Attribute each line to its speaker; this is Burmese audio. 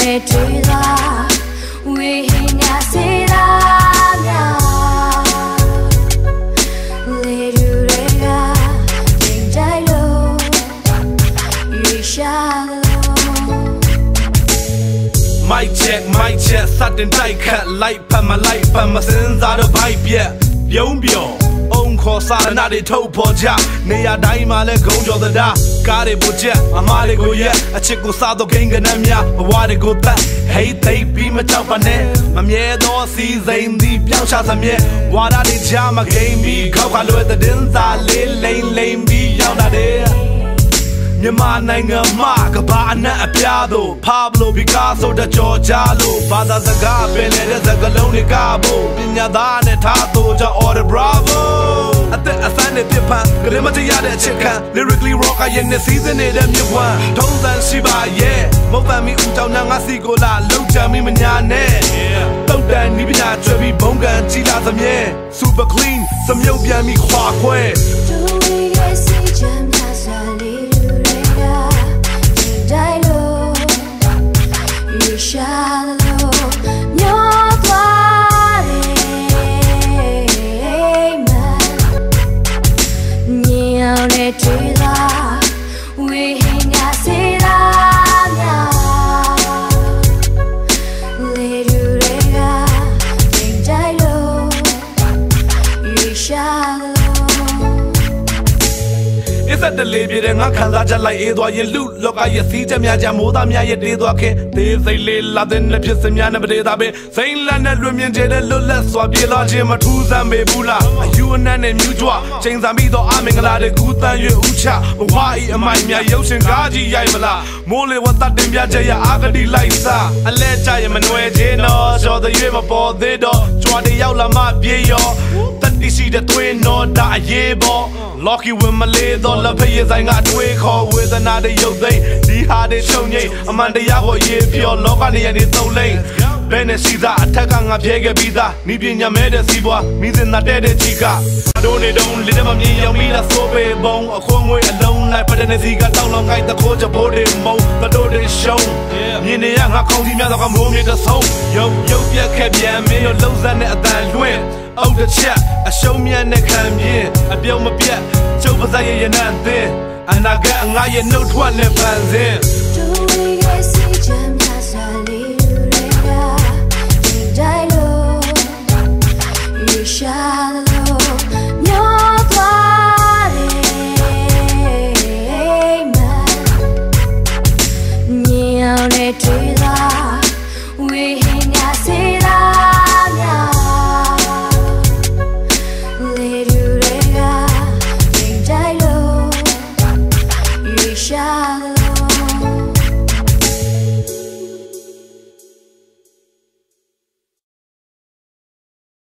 Speaker 1: လဲတွေးသာဝေဟင်းများစေသာများလေလူတွေကချိန်တိုင်းလို့ရွေးရှာလို့
Speaker 2: Mic check mic check စတင်တိုက်ခတ်လိုက်ဖတ်မလိုက်ဖတ်မစင်စားတော့ဘိုက်ပြက်ပြုံးပြော်အုံခေါ်စာနာတွေထုတ်ပေါ်ကြနေရာတိုင်းမှာလဲဂုံကြော်သတား ကားတွေပိုချက်အမားတွေကိုရက်အချစ်ကိုစားတော့ဂိမ်းကနမ်းများဘဝတွေကိုတတ် hey they ပြီးမကြောက်ပါနဲ့မမြဲသောစီစိန်သည်ပြောင်းချသမျက်ဝါဒတွေချမဂိမ်းပြီးခောက်ခါလွယ်တဲ့တင်းစာလေးလိမ့်လိမ့်ပြီးရောက်လာတယ်မြန်မာနိုင်ငံမှာကဘာအနှံ့အပြားတို့ဖာဘလိုဘီကာဆိုတဲ့ကြော်ကြလို့ဘာသာစကားပင်နေတဲ့စကားလုံးတွေကဖို့ပညာသားနဲ့ထားတော့ကြ order bravo အသက် အဆန်းနဲ့ပြပန်းကလေးမတရားတဲ့အချစ်ခံ lyrically rock ရဲ့နေစည်းစင်းနေတဲ့မြဝမ်းထုံးစံရှိပါရဲ့မဟုတ်ပန်မီဦးကြောင့်ငါစီကိုလာလောက်ချမ်းမီမညာနဲ့တုတ်တန်နီးပညာကျွဲပြီးဘုံကန်ကြီးလာသမြဲ super clean စမြုပ်ပြန်ပြီးခွာခွဲ
Speaker 1: Do we get see Nyao ne trila We hang a sira nya Little rega Dai lo You shall lo
Speaker 2: အစ်သက်တလေးပြတဲ့ငါခံစားချက်လိုက်အေးသွားရင်လူလောကရဲ့စီးချက်များကြမိုးသားများရဲ့တေးသွားခင်သေးစိတ်လေးလာတဲ့နှစ်ဖြစ်စများနဲ့ပဒေသာပဲစိမ့်လက်နဲ့လွင်မြင်ကျတဲ့လွတ်လပ်စွာပြေလာခြင်းမထူးဆန်းပေဘူးလားအယူအနက်နဲ့မြူးကြွချိန်စာမိသောအမင်္ဂလာတွေကူးတန်း၍ဥချဘဝဤအမိုင်များရုပ်ရှင်ကားကြီးရိုက်မလားမိုးလေဝတ်တတင်ပြချက်ရအာဂတိလိုက်စားအလဲကြရင်မနှွယ်ခြင်းတော့ချော်တဲ့ရွေးမပေါ်သေးတော့ကြွားတဲ့ရောက်လာမှပြေရောတတိ ရှိတဲ့တွင်တော့ဒါအရေးပေါ် Lucky ဝင်မလေးတော့လက်ဖက်ရည်ဆိုင်ကအတွေးခေါ်ဝေဒနာတွေရုပ်သိမ်းဒီဟာတွေချုပ်ငိမ့်အမှန်တရားကိုရေးပြောလောကနေရနေသုံးလိမ့်ဘယ်နဲ့စီသာအထက်ကငါပြဲခဲ့ပြီးသားမိပညာမဲတဲ့စီးပွားမိစင်နာတဲ့တဲ့ချီကတို့နေတုံးလေးမမြင်ရောက်ပြီးလားဆိုပေဘုံအခွန်ငွေအလုံးလိုက်ပတ်တဲ့စီကတောင်းလောင်းကိုက်တခိုးချဘိုးတွေမုံတတို့တွေရှုံးမြင်နေရငါကောင်းကြီးများတော့ကမိုးမြေတဆုံးရုပ်ရုပ်ပြက်ခဲ့ပြန်မင်းတို့လုံးစက်နဲ့အတန်လွင့်အောက်တစ်ချက် အရှုံးမြတ်နဲ့ခံပြင်းအပြုံးမပြတ်ကျုပ်ပါဇက်ရဲ့ရနံသင်းအနာဂတ်ငါရဲ့နှုတ်ထွက်နဲ့ပန်စင်း
Speaker 1: 追来。